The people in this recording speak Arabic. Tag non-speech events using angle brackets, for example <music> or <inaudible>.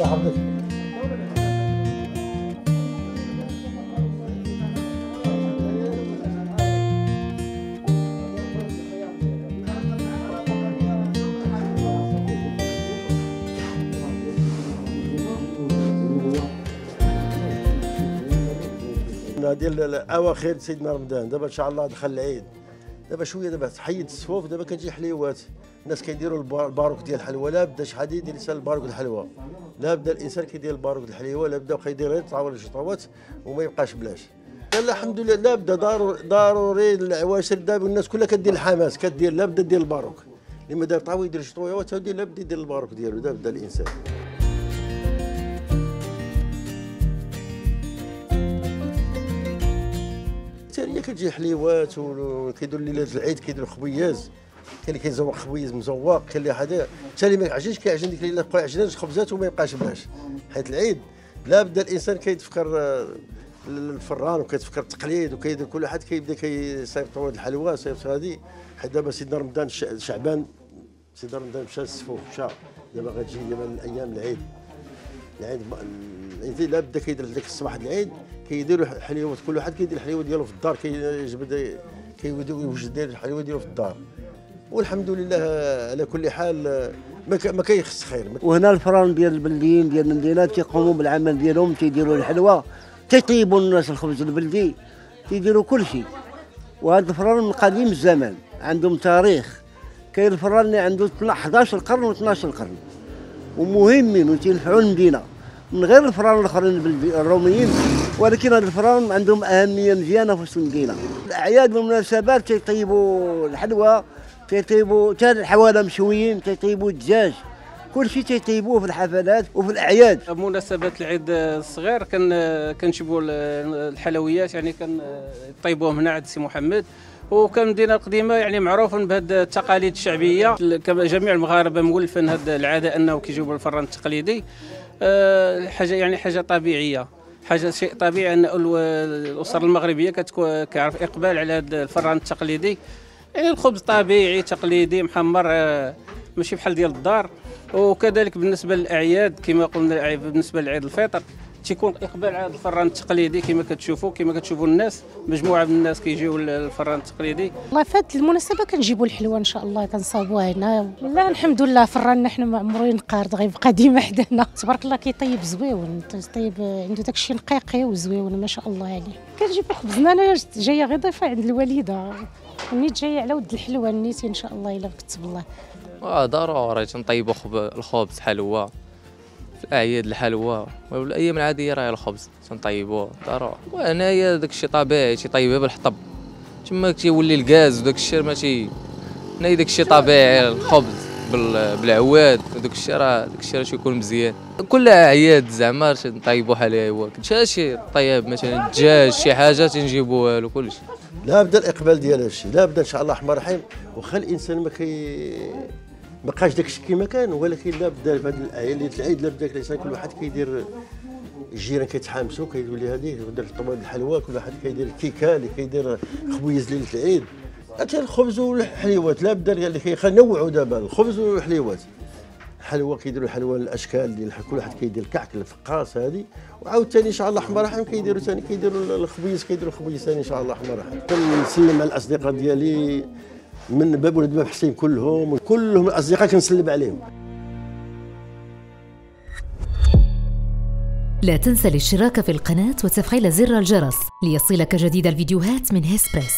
لحضرتك ديال الأواخر سيدنا رمضان. دابا إن شاء الله دخل العيد. دابا شوية دابا تحيد الصفوف دابا كتجي حليوات. الناس كيديروا البار- الباروك ديال الحلوى لا بدا شحال يدير الانسان الباروك الحلوى لا بدا الإنسان كيدير الباروك الحلوى لا بدا بقى يدير غير تعاون الشطوات وما يبقاش بلاش. لا الحمد لله لا بدا ضروري العواشر دابا الناس كلها كدير الحماس كدير لا بدا دير الباروك. اللي ما دار طاوي يدير هادي لا بدا يدير الباروك ديالو لا بدا الإنسان. حتى كتجي حليوات وكيديروا ليله العيد كيديروا خبياز كاين اللي كيزوق خبيز مزوق كاين اللي هذا. حتى اللي ما يعجنش كيعجن ديك الليلة بقى عجنان خبزات وما يبقاش بلاش. حيت العيد لا بدا الإنسان كيتفكر آه، الفران وكيتفكر التقليد وكيدير كل واحد كيبدا كيصيفطوا هاد الحلوى صيفط هذه حيت دابا سيدنا رمضان شعبان سيدنا رمضان مشى السفوف مشى دابا غتجي دابا الأيام العيد. العيد لا بدا كيدير ديك الصباح العيد. كيديروا حليوه كل واحد كيدير الحليوه ديالو في الدار كيجبد كيوجد الحليوه ديالو في الدار. والحمد لله على كل حال ما كيخص خير. وهنا الفران ديال البلديين ديال المدينة تيقوموا بالعمل ديالهم تيديروا الحلوى تيطيبوا الناس الخبز البلدي تيديروا كل شيء. وهذا الفران من قديم الزمان عندهم تاريخ. كاين الفران اللي عنده 11 قرن و12 قرن. ومهمين وتينفعوا المدينة. من غير الفران الآخرين الروميين ولكن هذا الفران عندهم أهمية مزيانة في وسط المدينة. الأعياد والمناسبات تيطيبوا الحلوى تيطيبوا حتى الحواله مشويين تيطيبوا الدجاج. كل شيء تيطيبوه في الحفلات وفي الأعياد. بمناسبة العيد الصغير كان كنجيبوا الحلويات يعني كان يطيبوهم هنا عند سي محمد. وكان المدينة القديمة يعني معروف بهذه التقاليد الشعبية. كما جميع المغاربة مولفين هذه العادة أنه كيجيبوا الفران التقليدي. حاجة يعني حاجة طبيعية. حاجة شيء طبيعي أن ال- الأسر المغربية كتكون كيعرف إقبال على هذا الفران التقليدي. يعني الخبز طبيعي تقليدي محمر آه، ماشي بحال ديال الدار. وكذلك بالنسبة للأعياد كما قلنا بالنسبة لعيد الفطر تيكون إقبال على الفران التقليدي كما كتشوفوا كما كتشوفوا الناس مجموعة من الناس كيجيو للفران التقليدي. والله فات المناسبة كنجيبوا الحلوى إن شاء الله كنصاوبوها هنا. لا الحمد لله فران حنا معمرين قارض غيبقى ديما <laughs> حدانا تبارك الله كيطيب زويون طيب عنده داك الشيء نقيقي وزويون ما شاء الله عليه كنجيب خبزنا أنا جاية غير ضيفة عند الوالدة. نيت جاية على ود الحلوى نيتي إن شاء الله إلا كتب الله. آه ضروري تنطيبوا خب... الخبز حلوى في الاعياد الحلوى والأيام العادية راه الخبز تنطيبوه ضروري وهنايا داك الشيء طبيعي تيطيبها بالحطب. تما تيولي الغاز وداك الشيء ما تي هنايا داك الشيء طبيعي الخبز بال... بالعواد وداك الشيء راه داك الشيء راه تيكون مزيان. كل أعياد زعما تنطيبوا حلاوه كل شي طيب مثلا دجاج شي حاجة تنجيبوها له كل شيء لا بدا الإقبال ديال هادشي لا بدا إن شاء الله الرحمن الرحيم. واخا الإنسان ما كي ما بقاش داك الشيء كما كان ولكن لا بدا في هذه الاعياد ليله العيد لا بدا كل واحد كيدير الجيران كيتحامسوا كيولي هذيك يدير الطبق الحلوى كل واحد كيدير الكيكة اللي كيدير خبيز ليله العيد. حتى الخبز والحليوات لا بدا اللي كينوعوا دابا الخبز والحليوات. حلوى كيديروا حلوى الأشكال ديال كل واحد كيدير الكعك الفقاص هذه وعاود ثاني إن شاء الله الرحمن الرحيم كيديروا ثاني كيديروا الخبيز كيديروا الخبيز ثاني إن شاء الله الرحمن الرحيم كنسلم على الأصدقاء ديالي من باب ولد باب حسين كلهم كلهم الأصدقاء كنسلم عليهم. لا تنسى الاشتراك في القناة وتفعيل زر الجرس ليصلك جديد الفيديوهات من هيسبريس.